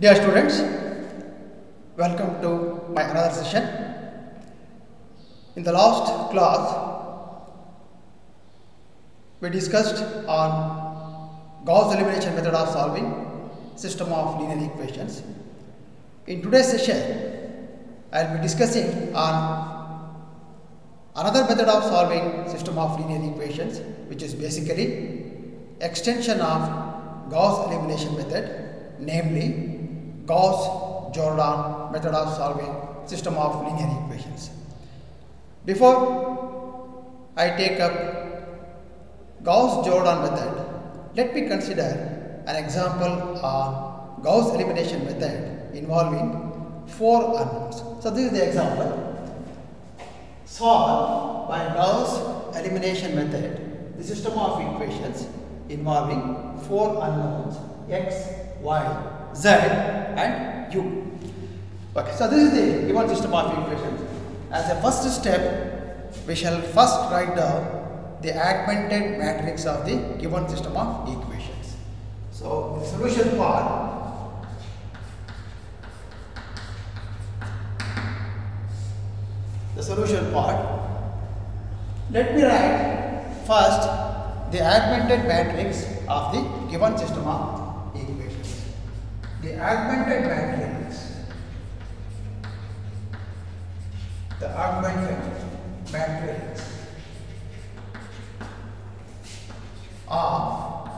Dear students, welcome to my another session. In the last class, we discussed on Gauss elimination method of solving system of linear equations. In today's session, I will be discussing on another method of solving system of linear equations, which is basically extension of Gauss elimination method, namely Gauss-Jordan method of solving system of linear equations. Before I take up Gauss-Jordan method, let me consider an example on Gauss elimination method involving four unknowns. So this is the example. Solve by Gauss elimination method the system of equations involving four unknowns x, y, z and u. Okay, so this is the given system of equations. As a first step, we shall first write down the augmented matrix of the given system of equations. So the solution part the solution part. Let me write first the augmented matrix of the given system of. The augmented matrix, the augmented matrix of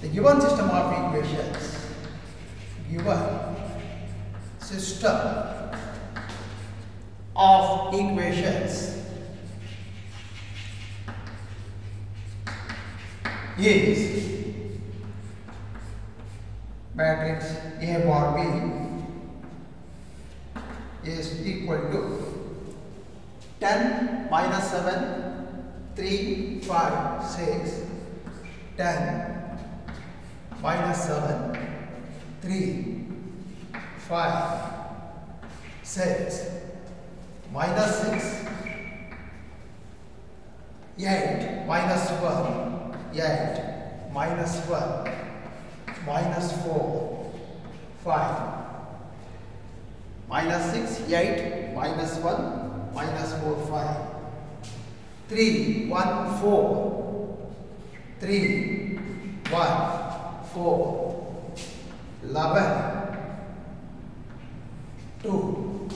the given system of equations, given system of equations is matrix A bar B is equal to 10 minus 7 3 5 6 10 minus 7 3 5 6 minus 6 8 minus 1 8 minus 1 minus 4 5 minus 6 8 minus 1 minus 4 5 3 1 4 3 1 4 11 2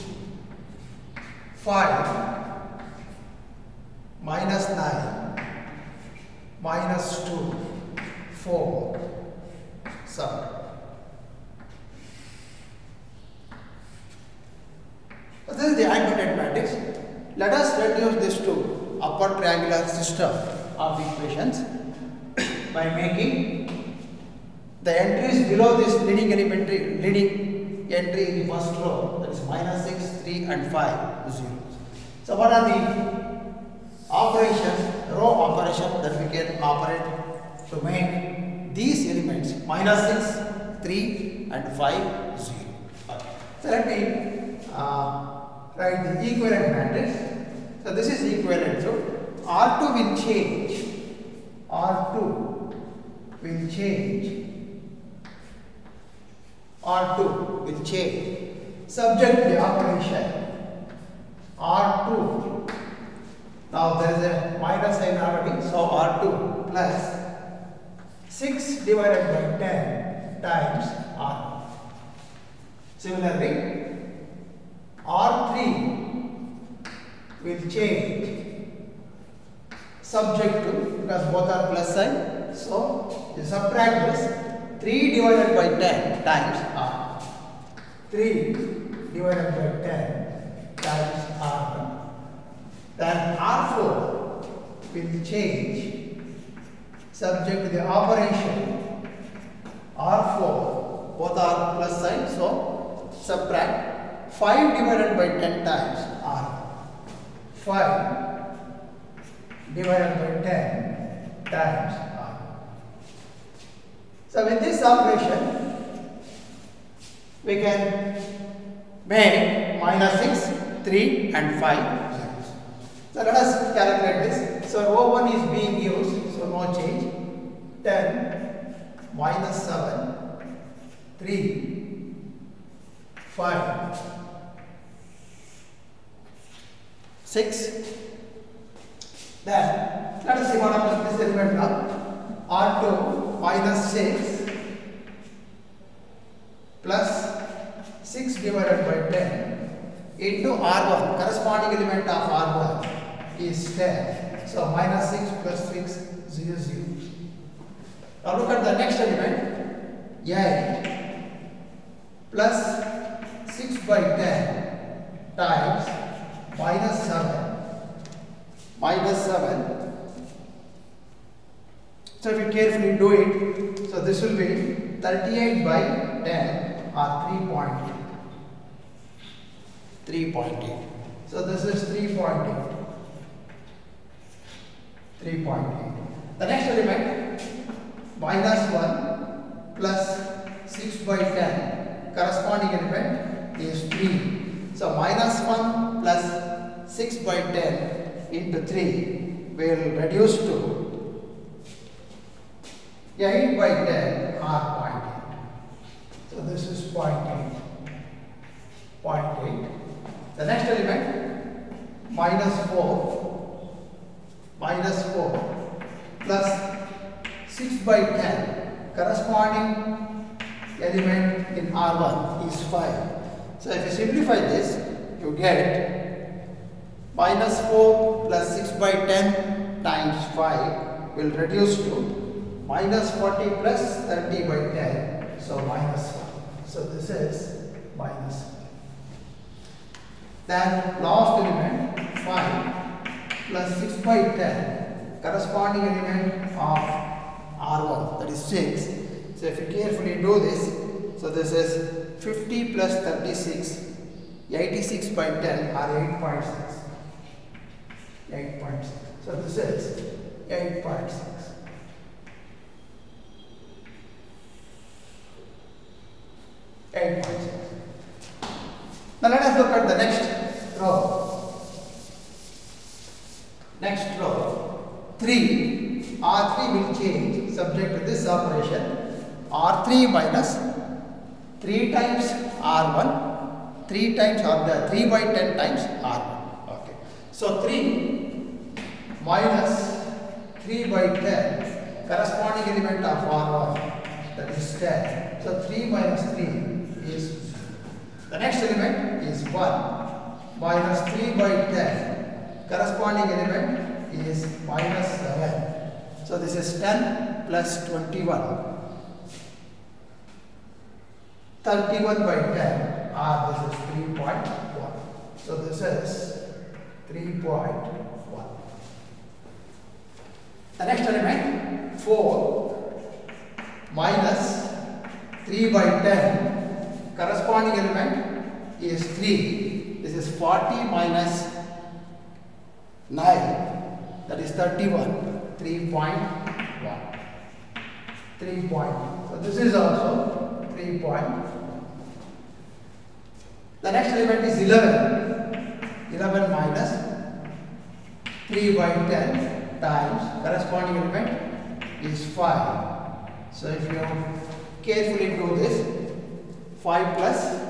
5 minus 9 minus 2 4 7 so this is the augmented matrix let us reduce this to upper triangular system of equations by making the entries below this leading elementary leading entry in the first row that is minus 6 3 and 5 zeros so what are the operations row operation that we can operate to make these elements minus 6 3 and 5 0 okay. so let me uh, write the equivalent matrix. So this is equivalent. To r2 will change. R2 will change. R2 will change. Subject to the operation. R2 now there is a minus sign already. So R2 plus 6 divided by 10 times R similarly R3 will change subject to because both are plus sign so you subtract this 3 divided by 10 times R. 3 divided by 10 times R1. Then R4 will change subject to the operation R4 both are plus sign so subtract 5 divided by 10 times R. 5 divided by 10 times R. so with this operation, we can make minus 6, 3 and 5 zeros. So let us calculate this. So R1 is being used, so no change. 10 minus 7 3, 5, 6. Then let us see what happens this now. R2 minus 6 plus 6 divided by 10 into R1 corresponding element of R1 is 10. So minus 6 plus 6 0 0. Now look at the next element 8 plus 6 by 10 times minus 7 minus 7 so if you carefully do it so this will be 38 by 10 or 3.8 3.8 so this is 3.8 3.8 the next element minus 1 plus 6 by 10 corresponding element is 3 so minus 1 plus 6 by 10 into 3 will reduce to 8 by 10 or 0.8 so this is 0.8 0.8 the next element minus 4 minus 4 plus 6 by 10 corresponding element in R1 is 5. So if you simplify this, you get minus 4 plus 6 by 10 times 5 will reduce to minus 40 plus 30 by 10. So minus 1. So this is minus 1. Then last element 5 plus 6 by 10 corresponding element of R1 that is 6. So if you carefully do this, so this is 50 plus 36, 86 by 10 are 8.6. 8.6. So this is 8.6. Eight point six. Now let us look at the next row. Next row. 3. R3 will change subject to this operation. R3 minus 3 times R1, 3 times the 3 by 10 times R1. Okay. So 3 minus 3 by 10 corresponding element of R1 that is 10. So 3 minus 3 is the next element is 1 minus 3 by 10 corresponding element is minus 7. So this is 10 plus 21. 31 by 10 or this is 3.1. So this is 3.1. The next element 4 minus 3 by 10 corresponding element is 3. This is 40 minus 9 that is 31 3.1 3 point. So this is also 3 point. The next element is 11. 11 minus 3 by 10 times corresponding element is 5. So if you carefully do this, 5 plus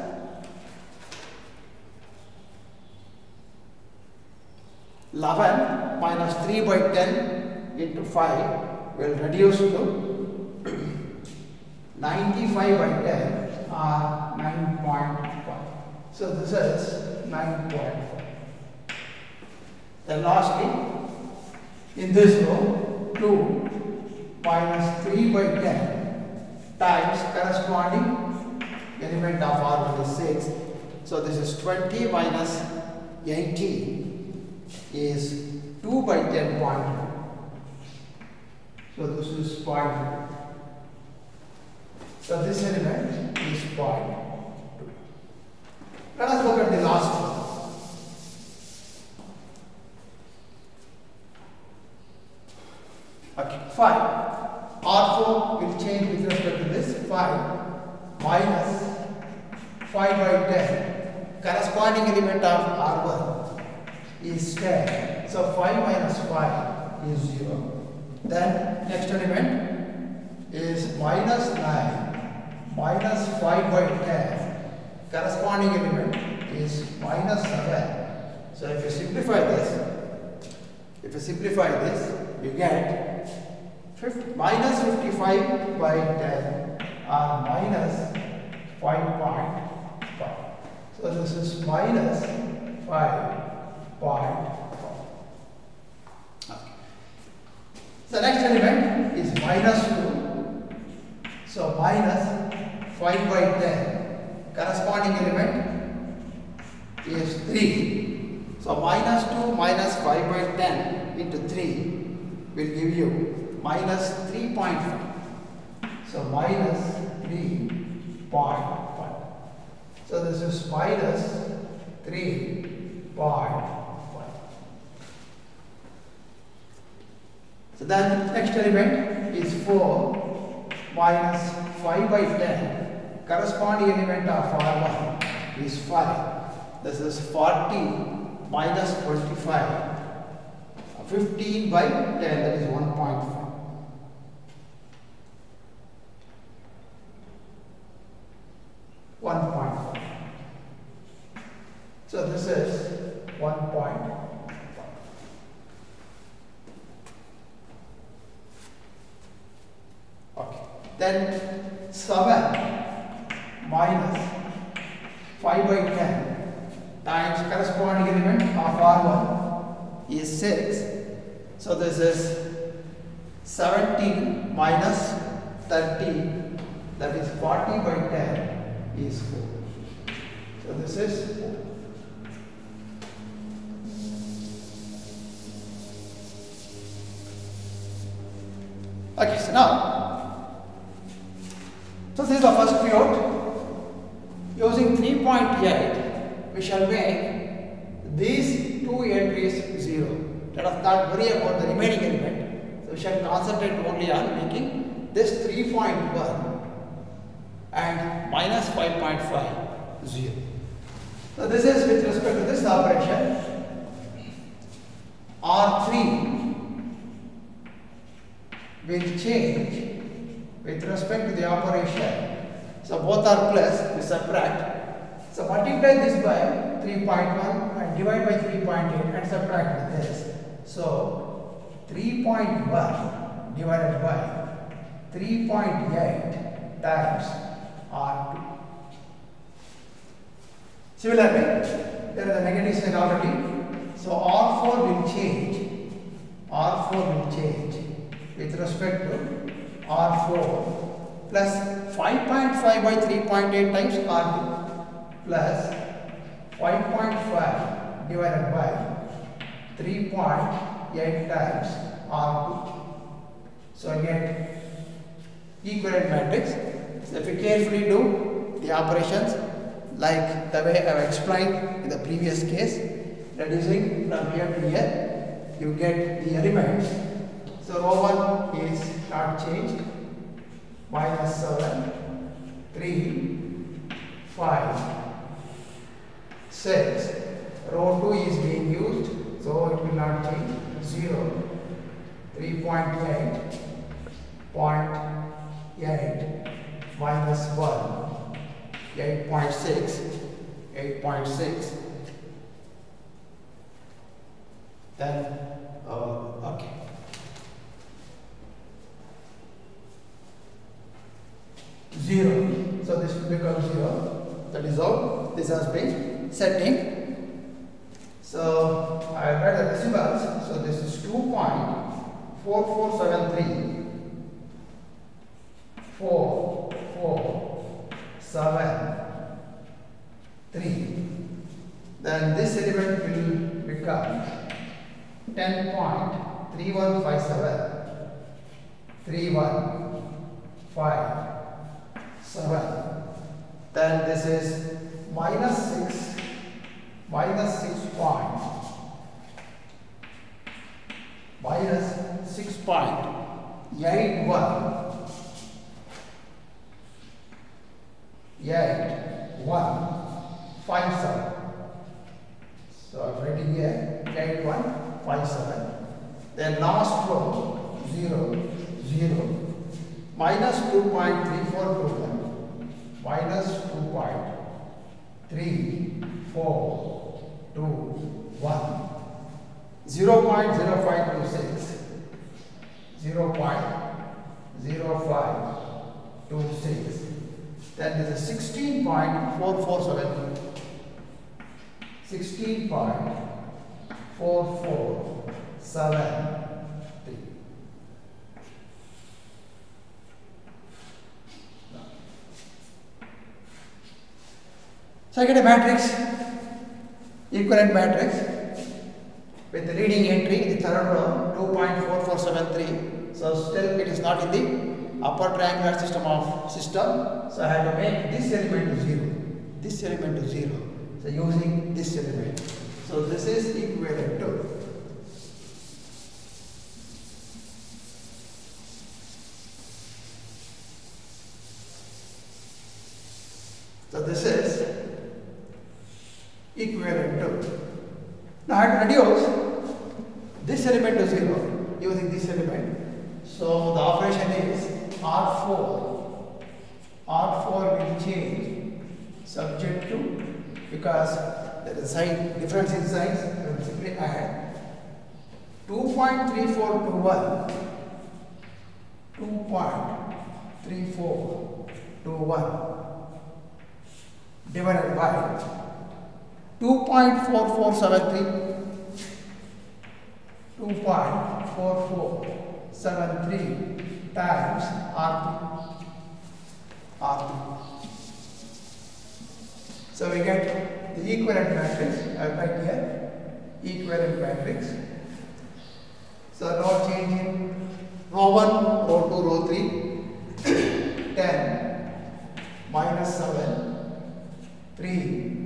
11 minus 3 by 10 into 5 will reduce to 95 by 10 or 9.5. So this is 9.5. Then lastly, in this row, 2 minus 3 by 10 times corresponding element of R1 is 6. So this is 20 minus 18 is 2 by 10. So this is point. So this element is point. Let us look at the last one. Okay, 5. R4 will change with respect to this 5 minus 5 by 10 corresponding element of R1 is 10. So 5 minus 5 is 0. Then next element is minus 9 minus 5 by 10 corresponding element is minus 7 so if you simplify this if you simplify this you get 50, minus 55 by 10 or minus 5.5 so this is minus 5.5 the next element is minus 2 so minus 5 by 10 corresponding element is 3. So minus 2 minus 5 by 10 into 3 will give you minus 3.5. So minus 3.5. So this is minus 3.5. So then next element is 4 minus 5 by 10 corresponding element of R1 is 5 this is 40 minus 25 15 by 10 that is 1.5 1.5 so this is 1.5 okay. Then 7 minus 5 by 10 times corresponding element of R1 is 6. So this is 17 minus 30 that is 40 by 10 is 4. So this is 4. Okay, so now, so this is the first period. Using 3.8, we shall make these two entries 0. Let us not worry about the remaining element. So we shall concentrate only on making this 3.1 and minus 5.5 0. So this is with respect to this operation. R3 will change with respect to the operation. So both are plus, we subtract. So multiply this by 3.1 and divide by 3.8 and subtract this. So 3.1 divided by 3.8 times R2. Similarly, there is a negative sign already. So R4 will change. R4 will change with respect to R4 plus 5.5 by 3.8 times R2 plus 5.5 divided by 3.8 times R2. So get equivalent matrix. So if you carefully do the operations like the way I have explained in the previous case, reducing from here to here, you get the elements. So row 1 is not changed, minus 7, 3, 5, 6. Row 2 is being used, so it will not change, 0, 3.8, 0.8, minus 1, 8.6, 8.6. Then, uh, okay. Zero. So this will become zero. That is how this has been setting. So I write the decimals. So this is 2.4473. 4, 4, 7, 3. Then this element will become 10.3157, 3157. 7. Then this is minus 6, minus 6 point, minus 6.81. 8, 1, 5, 7. So I'm writing here 8, 1, 5, 7. Then last row 0, 0, minus 2.3421 minus 2.3421 0.0526 0.0526 then this is 16.447 16.4473 So I get a matrix, equivalent matrix with the leading entry, the third row 2.4473. So still it is not in the upper triangular system of system. So I have to make this element to 0. This element to 0. So using this element. So this is equivalent to So this is equivalent to. Now to reduce this element to 0 using this element. So the operation is R4. R4 will change subject to because there is sign difference in signs. I will simply add 2.3421 2.3421 divided by 2.4473 2.4473 times R2 R2 so we get the equivalent matrix uh, I will write here equivalent matrix. So no change in row 1 row 2 row 3 10 minus 7 3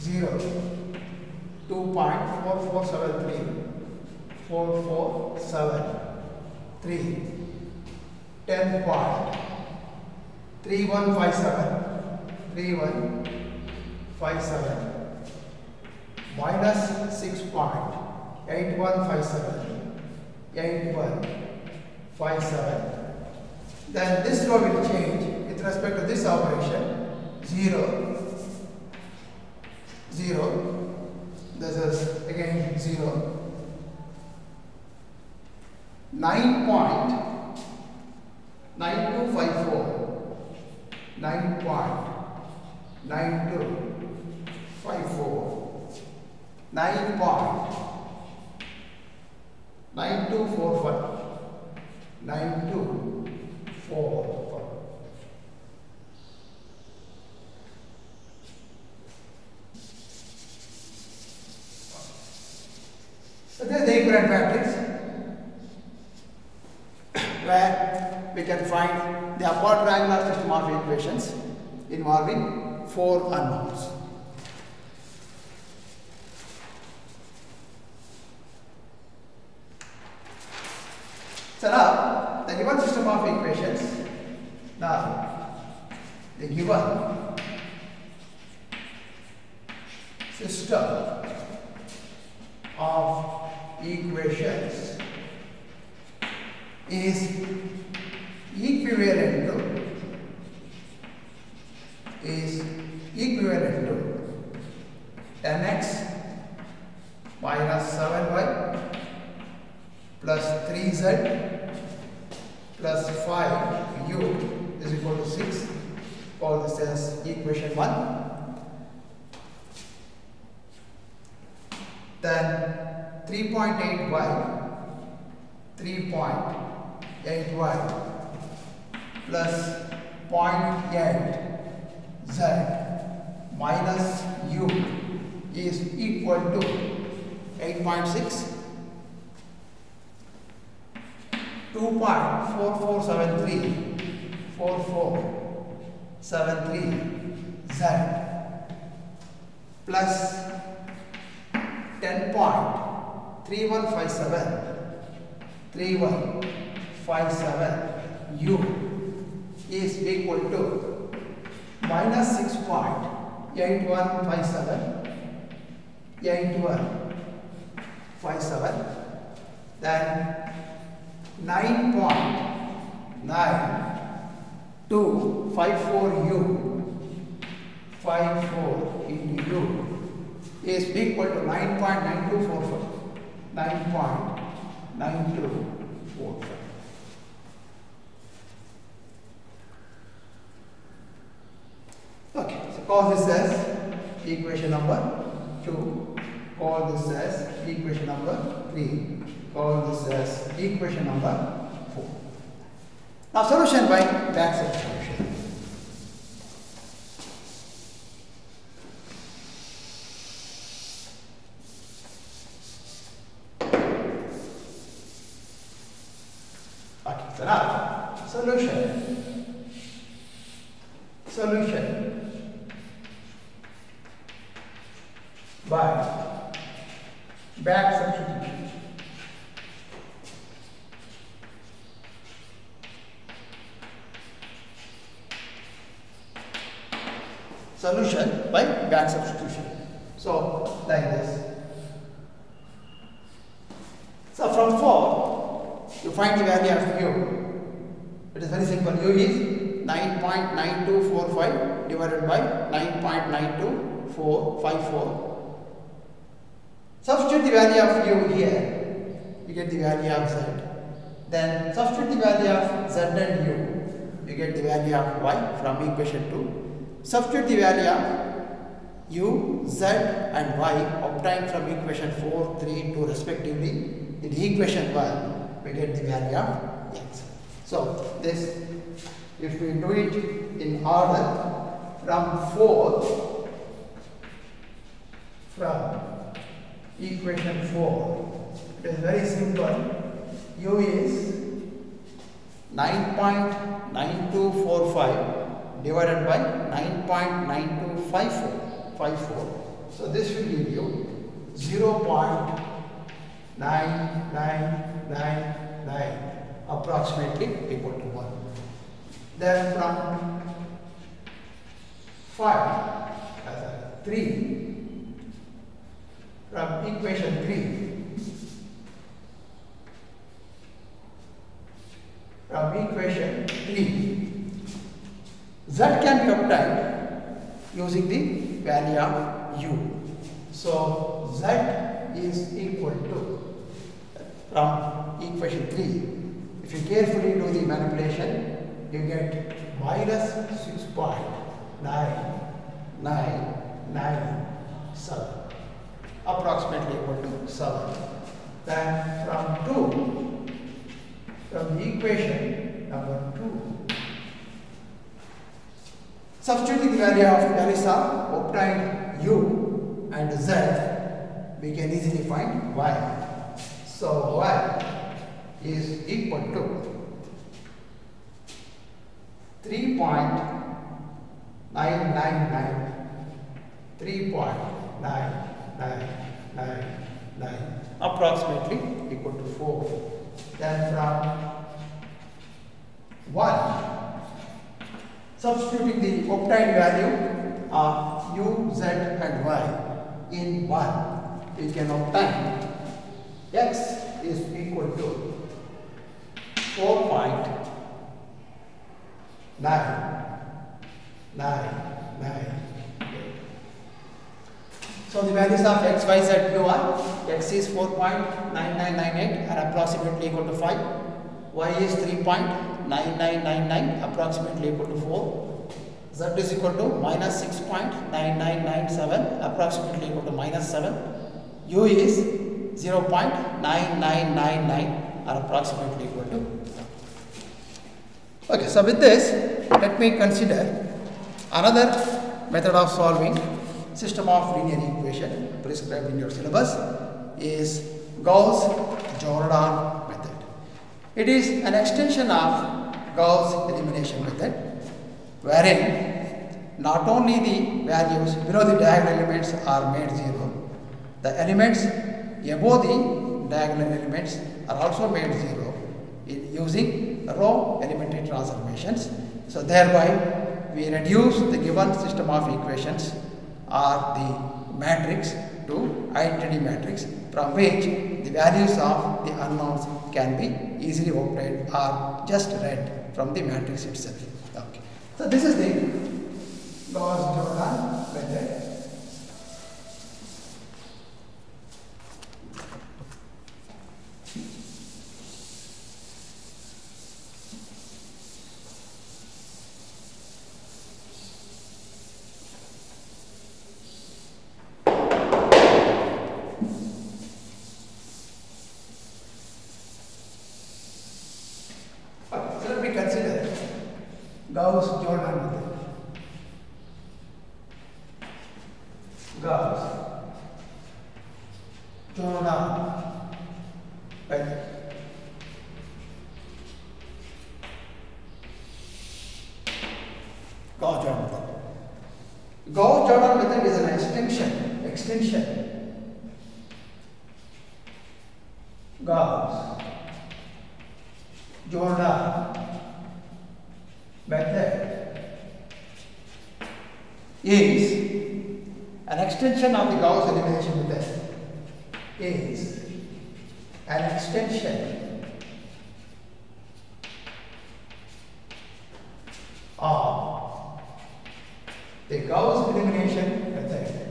0 2.4473 4473 10 point. 3157 3157 minus 6 point 8157 8157 then this row will change with respect to this operation. 0 0 this is again 0 9 point 9254 9 point 9254 9 point 9245 9245 So this is the equivalent matrix where we can find the upper triangular system of equations involving four unknowns. So now the given system of equations now the given system equations. Is equivalent to is equivalent to 10x minus 7y plus 3z plus 5u is equal to 6 call this as equation 1 then 3.8y 3.8y plus 0.8 z minus u is equal to 8.6 2.4473 44 73 Z plus 10.3157 3157 U is equal to minus 6.8157 8157 then 9.9254 U. 54 into U is equal to 9.9245 9.9245 Okay, so call this as equation number 2, call this as equation number 3, call this as equation number 4. Now solution by back substitution. Okay, so now solution. Solution by back substitution. Solution by back substitution. So, like this. So, from 4, you find the value of u. It is very simple. u is 9.9245 divided by 9.92454. Substitute the value of u here, you get the value of z. Then substitute the value of z and u, you get the value of y from equation 2. Substitute the value of u, z and y obtained from equation 4, 3, 2 respectively. In equation 1, we get the value of x. So, this if we do it in order from 4 from equation 4 it is very simple. U is 9.9245 divided by 9.9254 so this will give you 0.9999 approximately equal to 1 then from 5 as a 3 from equation 3 from equation 3 z can be obtained using the value of u. So z is equal to from equation 3 if you carefully do the manipulation you get minus 6.9997 approximately equal to 7 then from 2 from the equation number 2 substituting the value of of obtained u and z we can easily find y. So y is equal to 3.999 3.9999 approximately equal to 4 then from 1 substituting the obtained value of u z and y in 1 we can obtain x is equal to 4. Nine, nine, nine. So the values of x, y, z, q are x is 4.9998 and approximately equal to 5, y is 3.9999 approximately equal to 4, z is equal to minus 6.9997 approximately equal to minus 7, u is 0.9999 are approximately equal to Okay, so with this, let me consider another method of solving system of linear equation prescribed in your syllabus is Gauss-Jordan method. It is an extension of Gauss elimination method wherein not only the values below the diagonal elements are made zero, the elements above the diagonal elements are also made zero using row elementary transformations. So thereby we reduce the given system of equations or the matrix to identity matrix from which the values of the unknowns can be easily obtained or just read from the matrix itself. Okay. So this is the Gauss-Jordan method. Gauss-Jordan method. Gauss Jordan method. Gauss Jordan method. Gauss Jordan method is an extension. Extension. Gauss Jordan method is an extension of the Gauss elimination method is an extension of the Gauss elimination method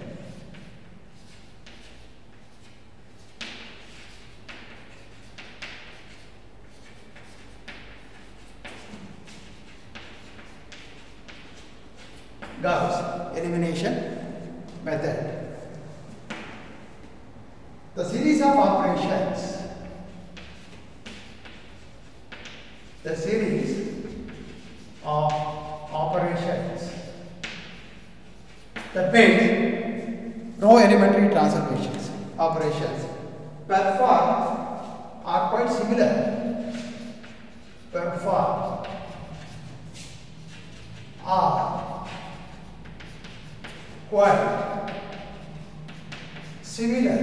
Gauss elimination method. The series of operations, the series of operations that build row elementary transformations operations performed are quite similar performed are quite similar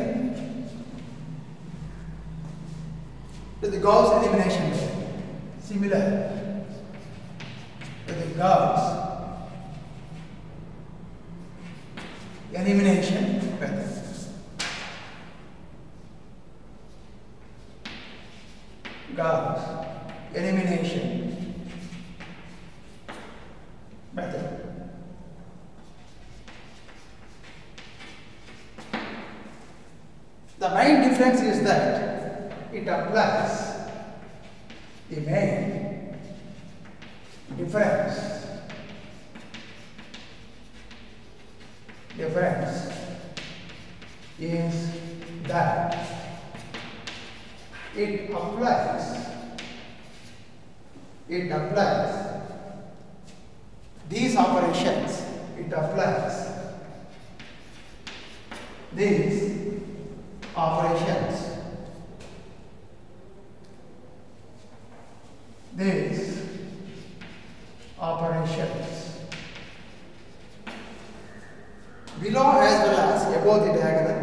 to the Gauss elimination method. Similar to the Gauss elimination method. Gauss elimination method. The main difference is that it applies the main difference difference is that it applies it applies. These operations it applies. These operations these operations. Below as well as above the diagonal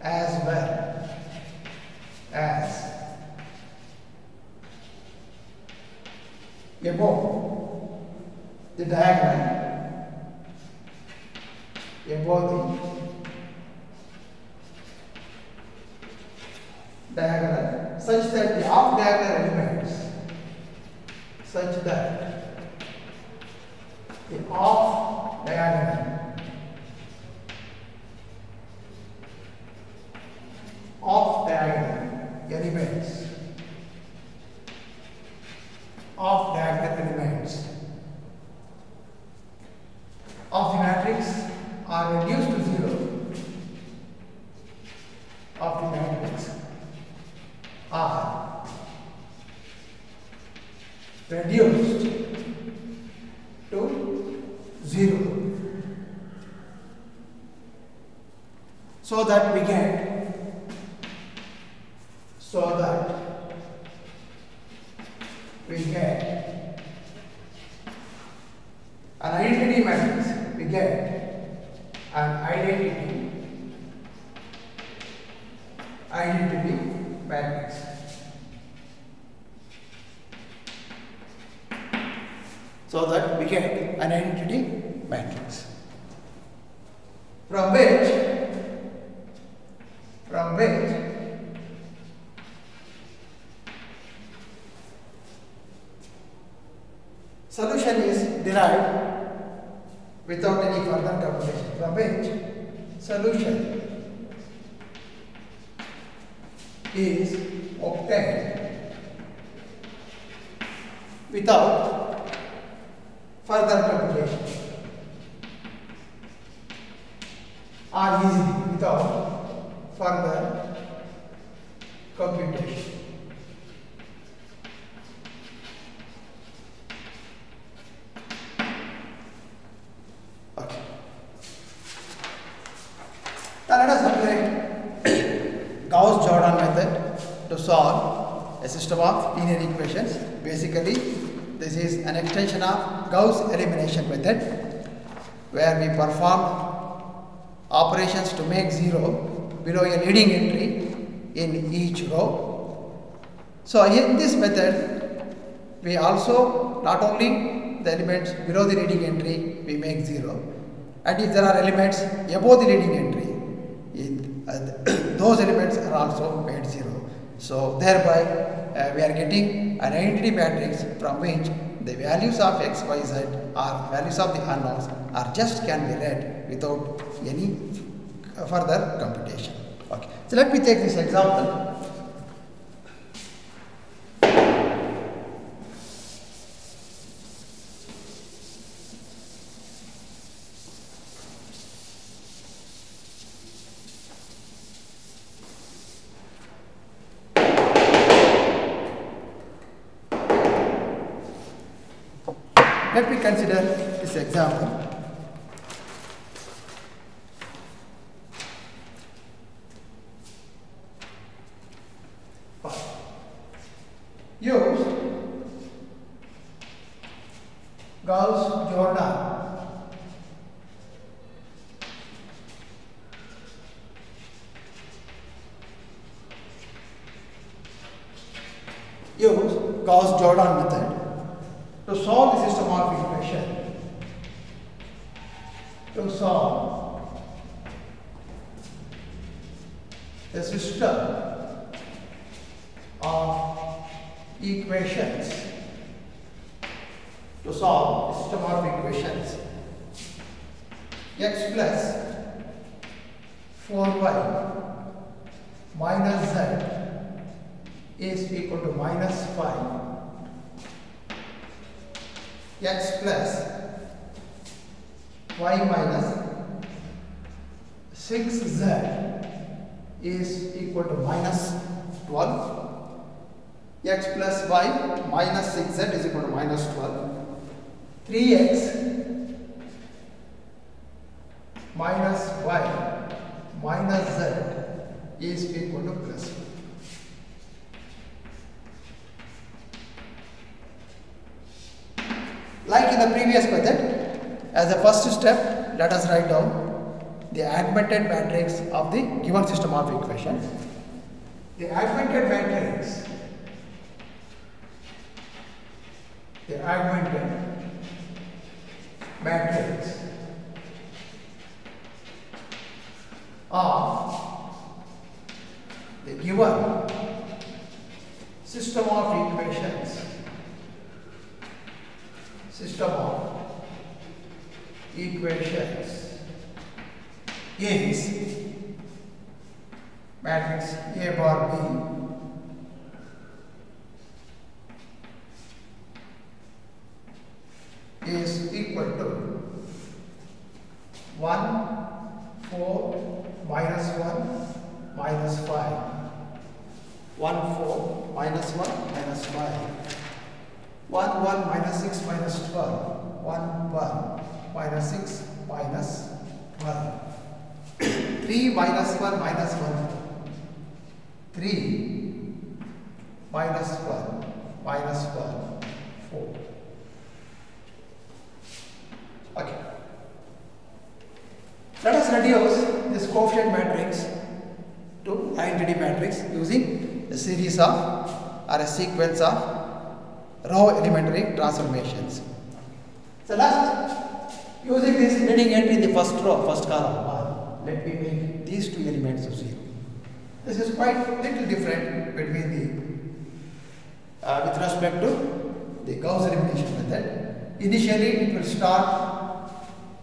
as well as. Above the diagonal above the diagonal such that the off diagonal elements such that the off diagonal off diagonal elements off diagonal elements of the matrix are reduced to zero of the matrix are reduced to zero so that we get so that we get an identity matrix, we get an identity identity matrix. So that we get an identity matrix from which from which solution is derived without any further computation from which solution is obtained without further computation or easily without further computation. Okay. Now let us apply Gauss-Jordan method to solve a system of linear equations. Basically, this is an extension of Gauss elimination method where we perform operations to make zero below a leading entry in each row. So in this method, we also not only the elements below the leading entry we make zero and if there are elements above the leading entry in, uh, those elements are also made zero. So thereby uh, we are getting an identity matrix from which the values of x, y, z or values of the unknowns are just can be read without any further computation. Okay. So let me take this example. Let me consider this example. Use Gauss Jordan use Gauss Jordan method to solve the system of equation to solve the system of equations to solve the system of equations x plus 4y minus z is equal to minus 5 x plus y minus 6z is equal to minus 12 x plus y minus 6z is equal to minus 12 3x minus y minus z is equal to plus 1 Like in the previous method, as a first step, let us write down the augmented matrix of the given system of equations. The augmented matrix, the augmented matrix of the given system of equations. System of equations is matrix A bar B is equal to 1, 4, minus 1, minus 5. 1, 4, minus 1, minus 5. 1, 1, minus 6, minus 12. 1, 1, minus 6, minus 12. 3, minus 1, minus 1. 3, minus 1, minus 12. 4. Okay. Let us reduce this coefficient matrix to identity matrix using a series of or a sequence of row elementary transformations. So let's using this leading entry in the first row, first column, let me make these two elements of 0. This is quite little different between the uh, with respect to the Gauss elimination method. Initially it will start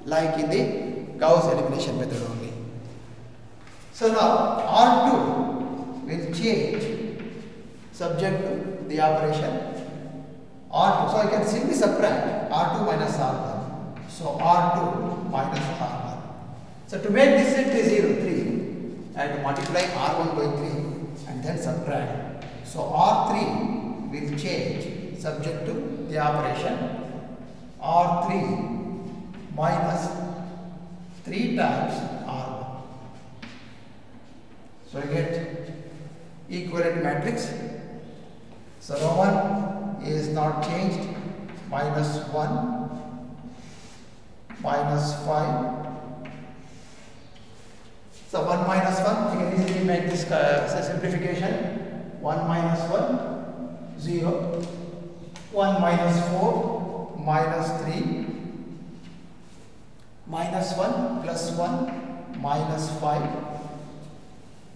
like in the Gauss elimination method only. So now R2 will change subject to the operation R2. So I can simply subtract R2 minus R1. So R2 minus R1. So to make this entry 0, 3, I have to multiply R1 by 3 and then subtract. So R3 will change subject to the operation R3 minus 3 times R1. So I get equivalent matrix. So 1 is not changed minus 1 minus 5 so 1 minus 1, you can easily make this uh, simplification. 1 minus 1, 0. 1 minus 4, minus 3. Minus 1 plus 1, minus 5.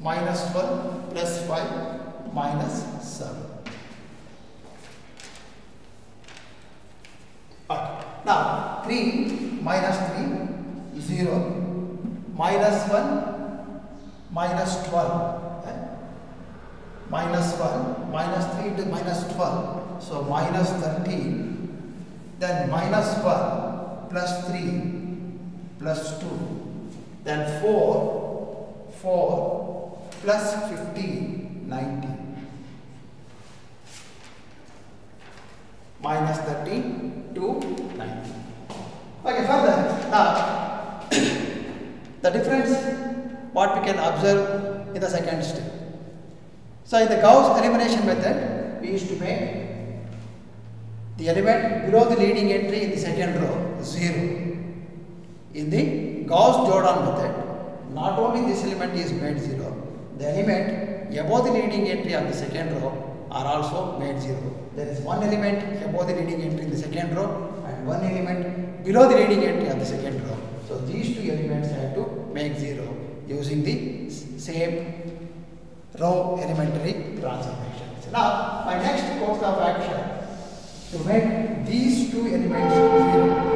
Minus 1 plus 5, minus 7. Okay. Now 3 minus 3, 0. Minus 1, minus 12 eh? minus 1 minus 3 to minus 12 so minus 13 then minus 1 plus 3 plus 2 then 4 4 plus 15 19 minus 13 to 19 okay further. Now the difference what we can observe in the second step. So in the Gauss elimination method, we used to make the element below the leading entry in the second row 0. In the Gauss Jordan method, not only this element is made 0, the element above the leading entry of the second row are also made 0. There is one element above the leading entry in the second row and one element below the leading entry of the second row. So these two elements have to make 0 using the same row elementary transformations. Now, my next course of action to make these two elements 0.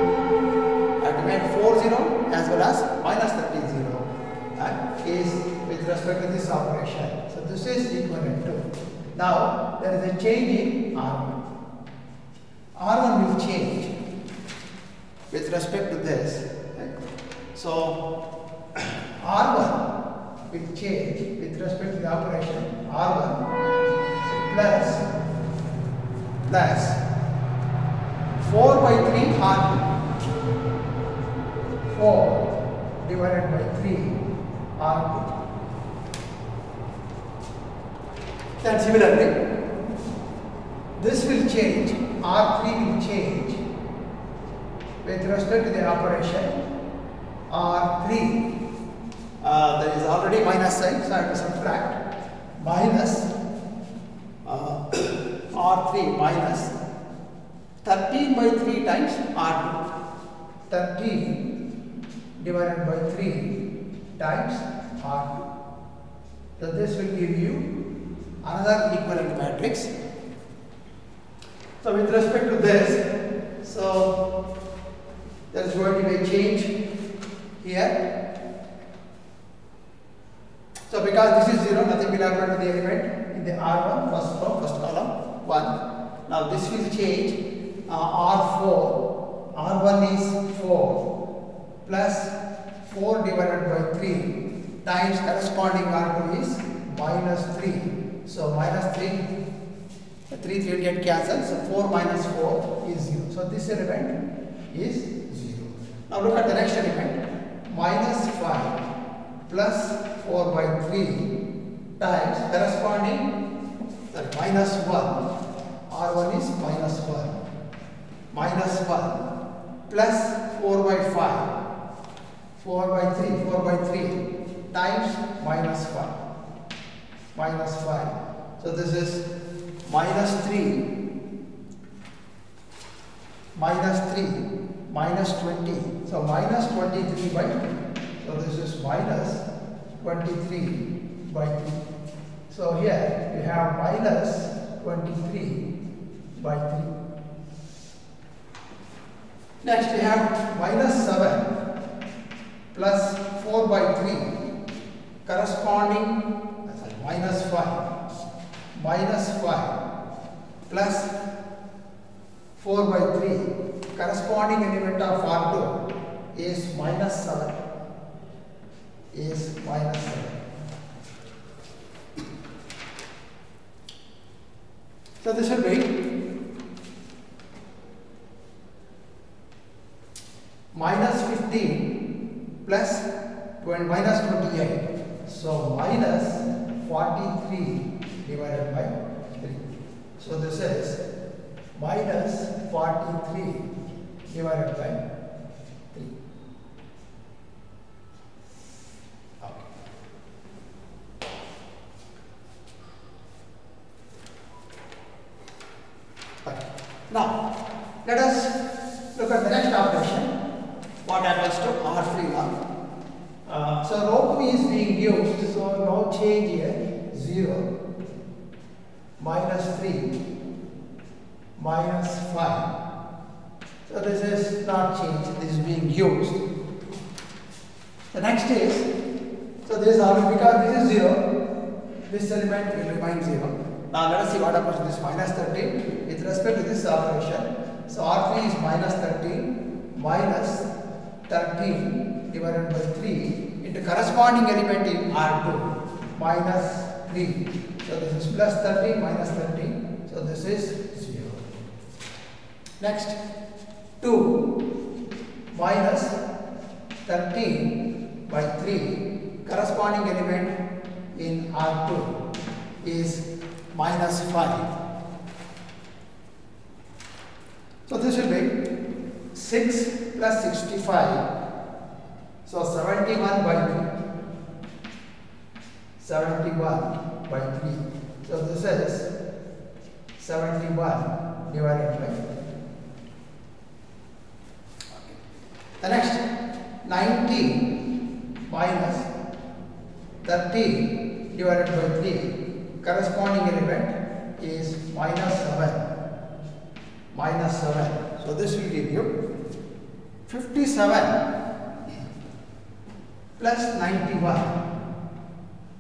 I have to make 4 0 as well as minus 30 0 and is with respect to this operation. So this is equivalent to. Now, there is a change in R1. R1 will change with respect to this. So, R1 will change with respect to the operation R1 plus plus 4 by 3 R2 4 divided by 3 R2 then similarly this will change R3 will change with respect to the operation R3 uh, there is already minus sign, so I have to subtract minus uh, R3 minus 13 by 3 times R2. 13 divided by 3 times R2. So this will give you another equivalent matrix. So with respect to this, so there is going to be a change here so because this is 0, nothing will happen to the element in the R1, first row, first column, 1. Now this will change uh, R4, R1 is 4 plus 4 divided by 3 times corresponding R2 is minus 3. So minus 3, the 3 3 will get cancelled, so 4 minus 4 is 0. So this element is 0. Now look at the next element, minus 5 plus 4 by 3 times corresponding that minus 1 r1 is minus 1 minus 1 plus 4 by 5 4 by 3 4 by 3 times minus 5 minus 5 so this is minus 3 minus 3 minus 20 so minus 23 by 3 so this is minus 23 by 3 so here we have minus 23 by 3 next we have minus 7 plus 4 by 3 corresponding sorry, minus 5 minus 5 plus 4 by 3 corresponding element of R2 is minus 7 is minus 7 so this will be minus 15 plus 20, minus 28 so minus 43 divided by 3 so this is minus 43 divided by 3 okay. Okay. Now, let us look at the next operation. What happens to R3 1? Uh, so rope is being used, so no change here, 0, minus 3, minus 5. So this is not changed, this is being used. The next is, so this always because this is 0, this element will remain 0. Now let us see what happens to this minus 13 with respect to this operation. So R3 is minus 13 minus 13 divided by 3 into corresponding element in R2 minus 3. So this is plus 13 minus 13. So this is 0. Next 2 minus 13 by 3 corresponding element in R2 is minus 5. So this will be 6 plus 65. So 71 by 3. 71 by 3. So this is 71 divided by 3. The next 19 minus 13 divided by 3 corresponding element is minus 7 minus 7 so this will give you 57 plus 91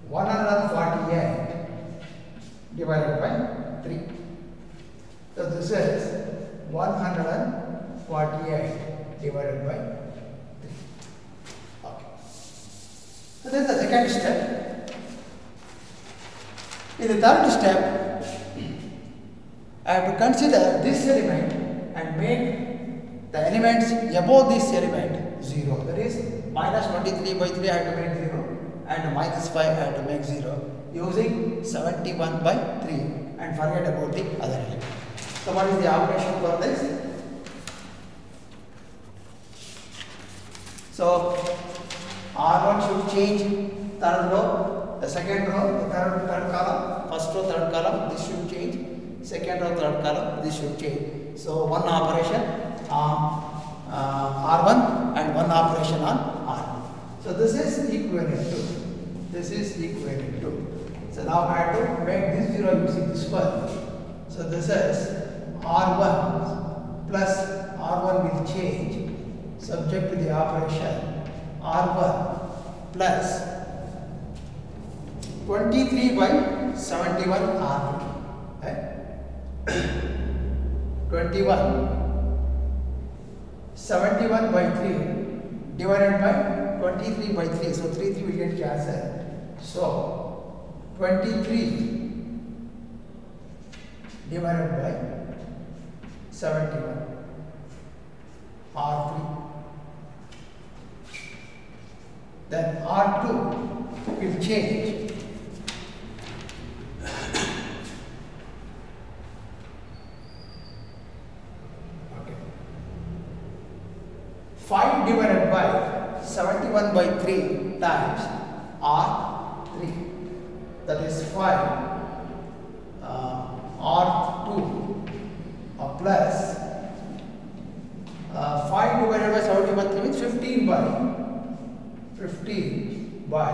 148 divided by 3 so this is 148 divided by 3 okay. So then the second step in the third step, I have to consider this element and make the elements above this element 0. That is minus 23 by 3 I have to make 0 and minus 5 I have to make 0 using 71 by 3 and forget about the other element. So what is the operation for this? So R1 should change third row, the second row, the third, third column, first row, third column, this should change, second row, third column, this should change. So one operation on uh, R1 and one operation on R2. So this is equivalent to, this is equivalent to. So now I have to make this zero using this one. So this is R1 plus R1 will change subject to the operation R1 plus 23 by 71 R2. Eh? 21 71 by 3 divided by 23 by 3. So 3 3 will get cancelled. So 23 divided by 71 R3. Then R2 will change. Okay. 5 divided by 71 by 3 times R3 that is 5 uh, R2 uh, plus uh, 5 divided by 71 means 15 by 15 by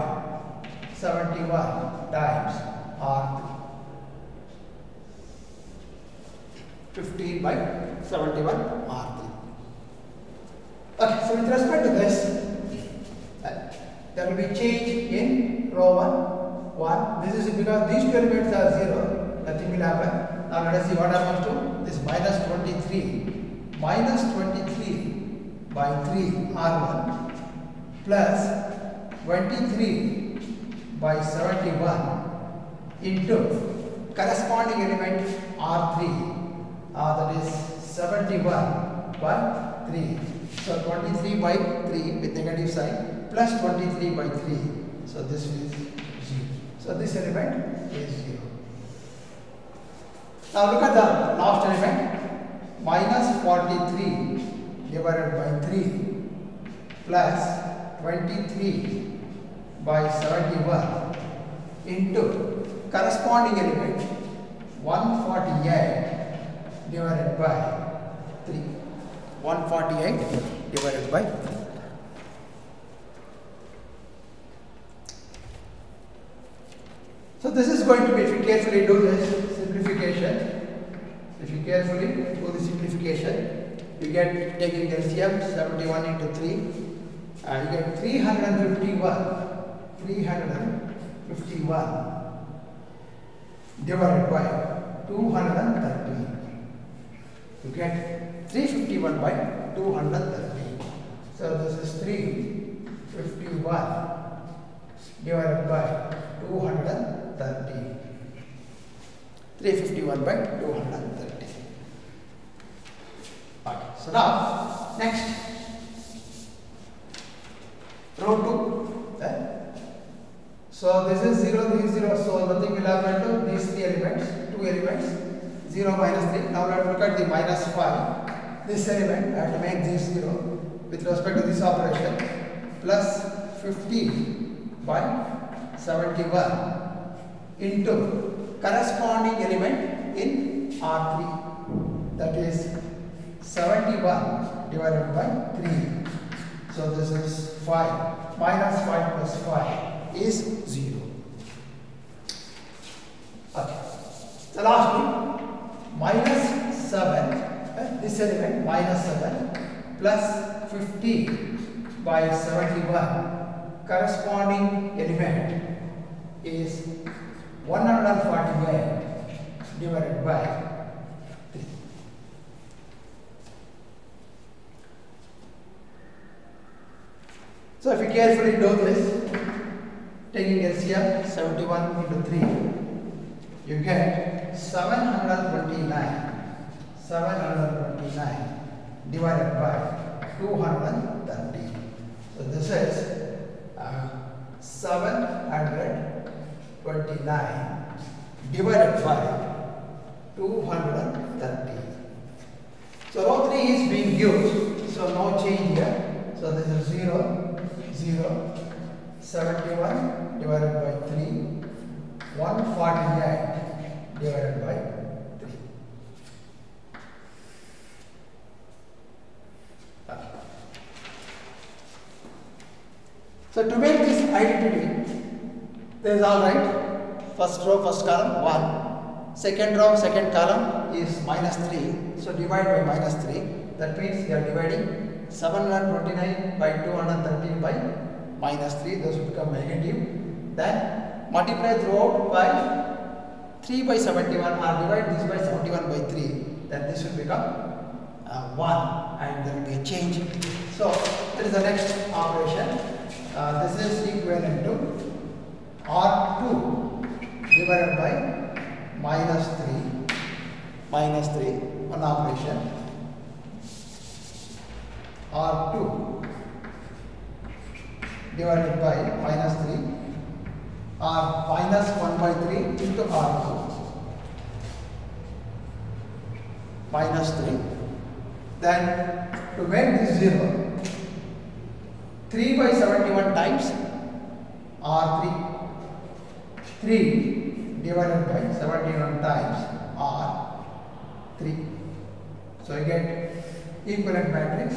71 times R3 15 by 71 R3 okay with respect to this there will be change in row 1 1 this is because these two elements are 0 nothing will happen. Now let us see what happens to this minus 23 minus 23 by 3 R1 plus 23 by 71 into corresponding element R3 uh, that is 71 by 3 so 23 by 3 with negative sign plus 23 by 3 so this is 0 so this element is 0 now look at the last element. Minus 43 divided by 3 plus 23 by 71 into corresponding element 148 divided by 3 148 divided by 3 So this is going to be, if you carefully do this simplification, if you carefully do the simplification, you get taking LCM 71 into 3, uh, you get 351, 351 divided by 230. You get 351 by 230. So this is 351 divided by 230. 351 by 230. Okay. So now, next, row 2. eh? So this is 0, this is 0, so nothing will happen to these three elements, two elements, 0 minus 3. Now let us look at the minus 5. This element, I have to make this 0 with respect to this operation, plus 50 by 71 into corresponding element in R3 that is 71 divided by 3. So this is 5 minus 5 plus 5 is 0. Okay. The last one minus 7 eh, this element minus 7 plus 50 by 71 corresponding element is 148 divided by 3. So if you carefully do this, taking LCM 71 into 3, you get 729. 729 divided by 230. So this is uh, 729 divided by 230. So row 3 is being used, so no change here. So this is 0, 0, 71 divided by 3, 148 divided by 3. Okay. So to make this identity, there is all right. First row, first column, 1. Second row, second column is minus 3. So divide by minus 3. That means you are dividing 729 by 230 by minus 3. Those will become negative. Then multiply throughout by 3 by 71 or divide this by 71 by 3. Then this will become uh, 1 and there will be a change. So that is the next operation. Uh, this is equivalent to R2 divided by minus 3 minus 3 one operation. R2 divided by minus 3 or minus 1 by 3 into R2 minus 3 then to make this 0 3 by 71 times R3 3 divided by 71 times R3 so you get equivalent matrix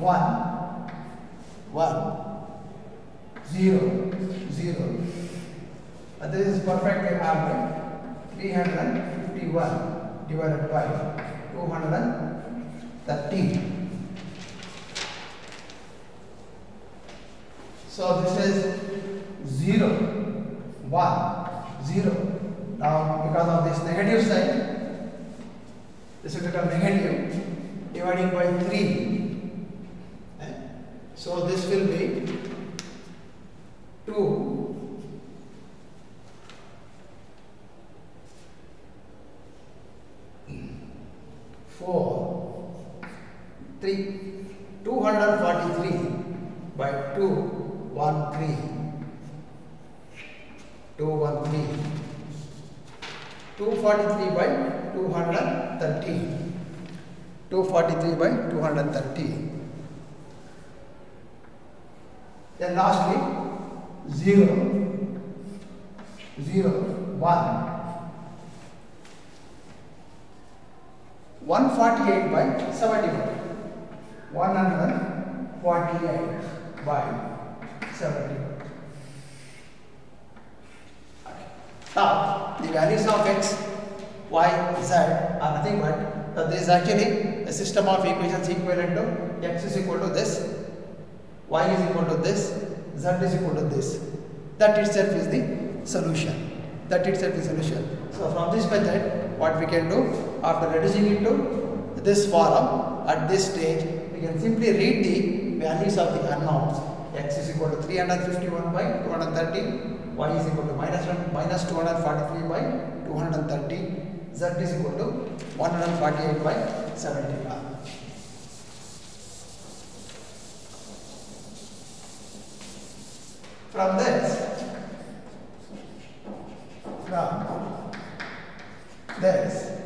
1 1 0 0 and this is perfectly harmonic 351 divided by 213 so this is 0 1 0 now because of this negative sign this will become negative dividing by 3 Eh? so this will be 2 4 3 243 by 2 1 3 2 1 3 243 by 230 243 by 230 then lastly 0 0 1 148 by 71 148 by 71 now the values of x y z are nothing but uh, this is actually a system of equations equivalent to x is equal to this y is equal to this z is equal to this. That itself is the solution. That itself is solution. So from this method what we can do after reducing it to this form at this stage we can simply read the values of the unknowns x is equal to 351 by 230 y is equal to minus, minus 243 by 230 z is equal to 148 by 71 from this from this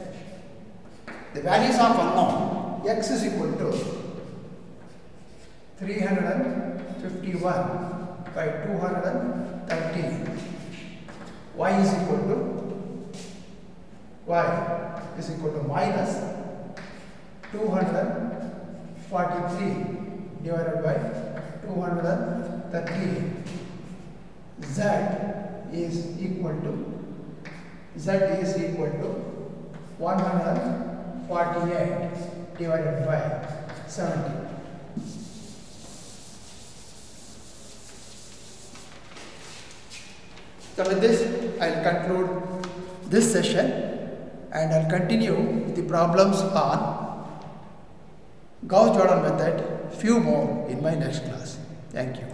the values of unknown. X is equal to 351 by 230 y is equal to y is equal to minus 243 divided by 230 z is equal to z is equal to 148 divided by 70 So with this, I'll conclude this session and I'll continue the problems on Gauss-Jordan method, few more in my next class. Thank you.